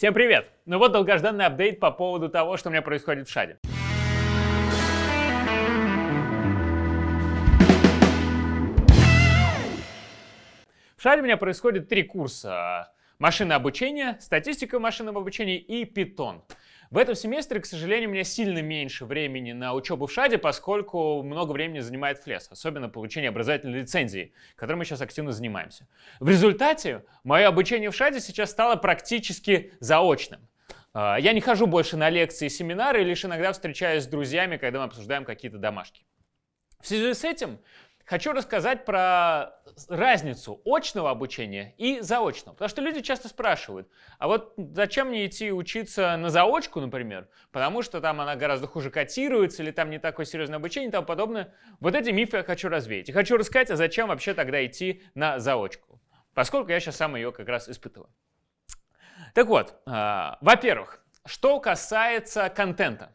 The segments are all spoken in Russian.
Всем привет! Ну вот долгожданный апдейт по поводу того, что у меня происходит в Шаде. В Шаде у меня происходит три курса. Машинное обучение, статистика машинного обучения и питон. В этом семестре, к сожалению, у меня сильно меньше времени на учебу в ШАДе, поскольку много времени занимает ФЛЕС, особенно получение образовательной лицензии, которой мы сейчас активно занимаемся. В результате мое обучение в ШАДе сейчас стало практически заочным. А, я не хожу больше на лекции и семинары, лишь иногда встречаюсь с друзьями, когда мы обсуждаем какие-то домашки. В связи с этим хочу рассказать про разницу очного обучения и заочного. Потому что люди часто спрашивают, а вот зачем мне идти учиться на заочку, например, потому что там она гораздо хуже котируется, или там не такое серьезное обучение и тому подобное. Вот эти мифы я хочу развеять. И хочу рассказать, а зачем вообще тогда идти на заочку, поскольку я сейчас сам ее как раз испытываю. Так вот, э, во-первых, что касается контента.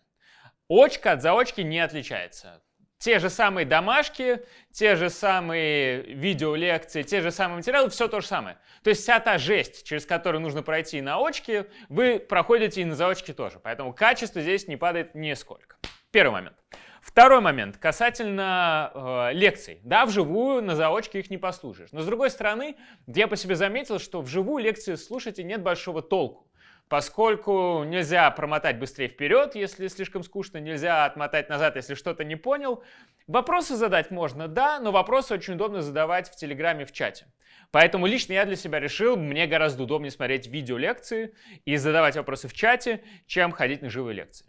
Очка от заочки не отличается те же самые домашки, те же самые видеолекции, те же самые материалы, все то же самое. То есть вся та жесть, через которую нужно пройти на очке, вы проходите и на заочке тоже. Поэтому качество здесь не падает нисколько. Первый момент. Второй момент касательно э, лекций. Да, вживую на заочке их не послушаешь. Но с другой стороны, я по себе заметил, что вживую лекции слушать и нет большого толку поскольку нельзя промотать быстрее вперед, если слишком скучно, нельзя отмотать назад, если что-то не понял. Вопросы задать можно, да, но вопросы очень удобно задавать в Телеграме, в чате. Поэтому лично я для себя решил, мне гораздо удобнее смотреть видеолекции и задавать вопросы в чате, чем ходить на живые лекции.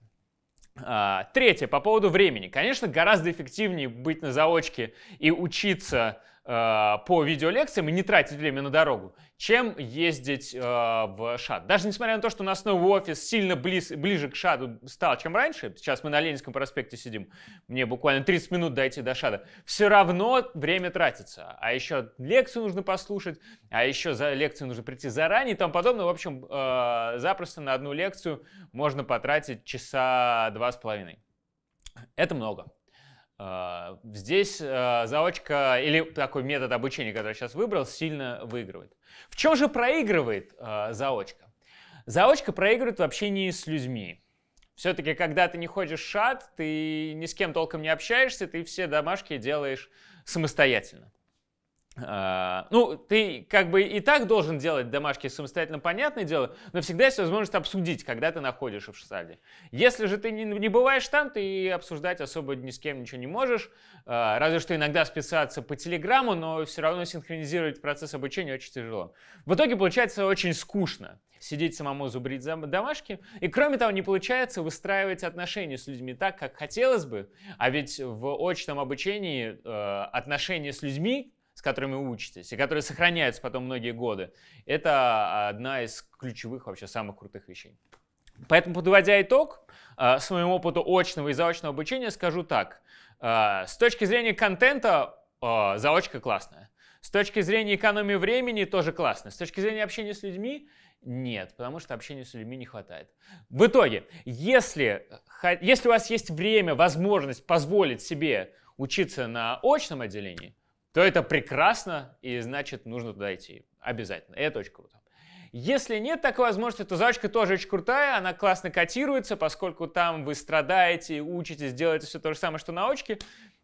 А, третье, по поводу времени. Конечно, гораздо эффективнее быть на заочке и учиться по видеолекциям и не тратить время на дорогу, чем ездить э, в ШАД. Даже несмотря на то, что у нас новый офис сильно близ, ближе к ШАДу стал, чем раньше, сейчас мы на Ленинском проспекте сидим, мне буквально 30 минут дойти до ШАДа, все равно время тратится. А еще лекцию нужно послушать, а еще за лекцию нужно прийти заранее и тому подобное. В общем, э, запросто на одну лекцию можно потратить часа два с половиной. Это много. А, здесь а, заочка или такой метод обучения, который я сейчас выбрал, сильно выигрывает. В чем же проигрывает а, заочка? Заочка проигрывает в общении с людьми. Все-таки, когда ты не ходишь в шат, ты ни с кем толком не общаешься, ты все домашки делаешь самостоятельно. Uh, ну, ты как бы и так должен делать домашки самостоятельно, понятное дело, но всегда есть возможность обсудить, когда ты находишься в шсаде. Если же ты не, не бываешь там, ты обсуждать особо ни с кем ничего не можешь, uh, разве что иногда списаться по телеграмму, но все равно синхронизировать процесс обучения очень тяжело. В итоге получается очень скучно сидеть самому зубрить домашки. И кроме того, не получается выстраивать отношения с людьми так, как хотелось бы. А ведь в очном обучении э, отношения с людьми, с которыми вы учитесь, и которые сохраняются потом многие годы, это одна из ключевых, вообще самых крутых вещей. Поэтому, подводя итог, э, своему опыту очного и заочного обучения скажу так. Э, с точки зрения контента, заочка классная. С точки зрения экономии времени тоже классно. С точки зрения общения с людьми нет, потому что общения с людьми не хватает. В итоге, если, если у вас есть время, возможность позволить себе учиться на очном отделении, то это прекрасно, и значит нужно туда идти. Обязательно. Это очень круто. Если нет такой возможности, то заочка тоже очень крутая, она классно котируется, поскольку там вы страдаете, учитесь, делаете все то же самое, что на очке,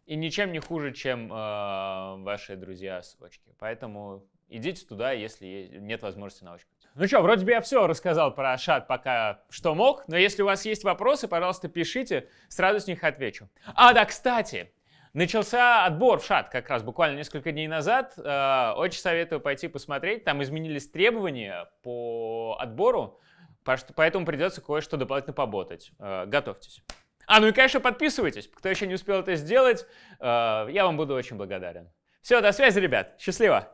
и ничем не хуже, чем э, ваши друзья с очки. Поэтому идите туда, если нет возможности на очку. Ну что, вроде бы я все рассказал про шат пока что мог, но если у вас есть вопросы, пожалуйста, пишите, сразу с них отвечу. А, да, кстати, Начался отбор в ШАТ как раз буквально несколько дней назад. Э, очень советую пойти посмотреть. Там изменились требования по отбору, поэтому придется кое-что дополнительно поботать. Э, готовьтесь. А, ну и, конечно, подписывайтесь. Кто еще не успел это сделать, э, я вам буду очень благодарен. Все, до связи, ребят. Счастливо!